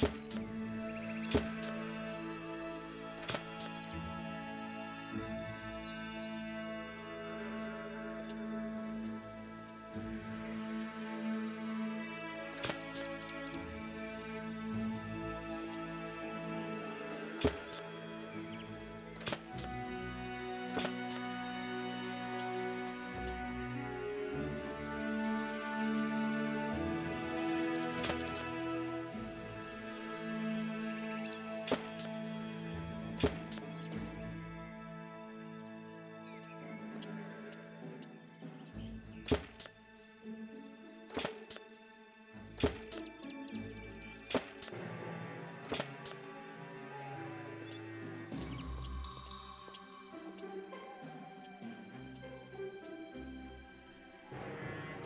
じゃあ。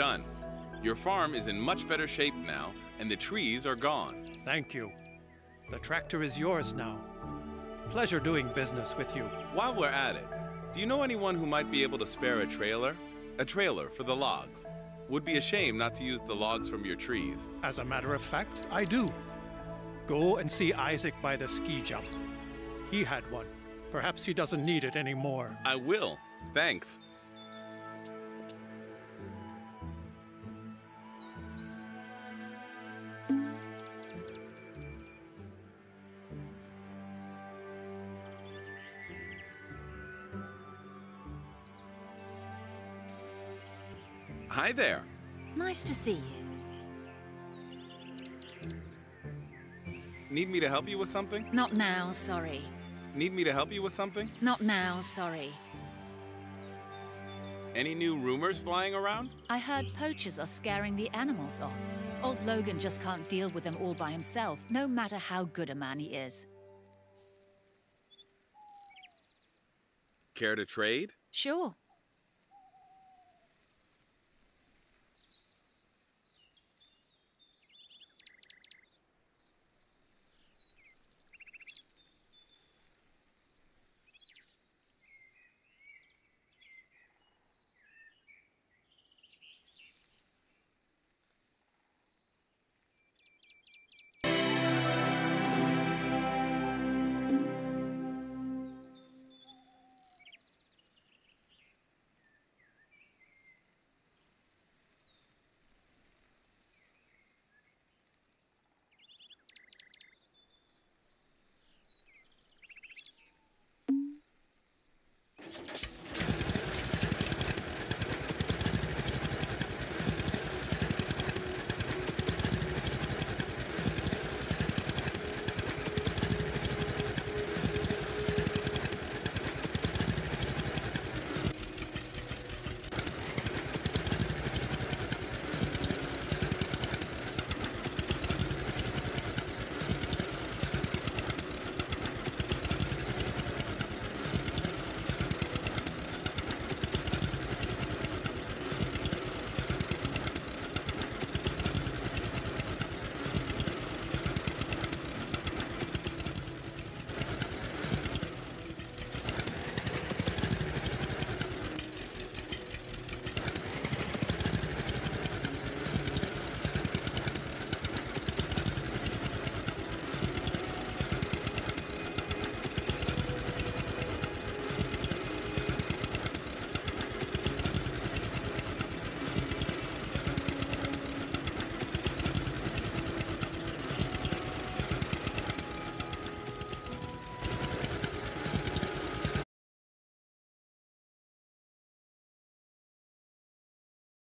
Done. Your farm is in much better shape now, and the trees are gone. Thank you. The tractor is yours now. Pleasure doing business with you. While we're at it, do you know anyone who might be able to spare a trailer? A trailer for the logs. Would be a shame not to use the logs from your trees. As a matter of fact, I do. Go and see Isaac by the ski jump. He had one. Perhaps he doesn't need it anymore. I will. Thanks. Hi there. Nice to see you. Need me to help you with something? Not now, sorry. Need me to help you with something? Not now, sorry. Any new rumors flying around? I heard poachers are scaring the animals off. Old Logan just can't deal with them all by himself, no matter how good a man he is. Care to trade? Sure.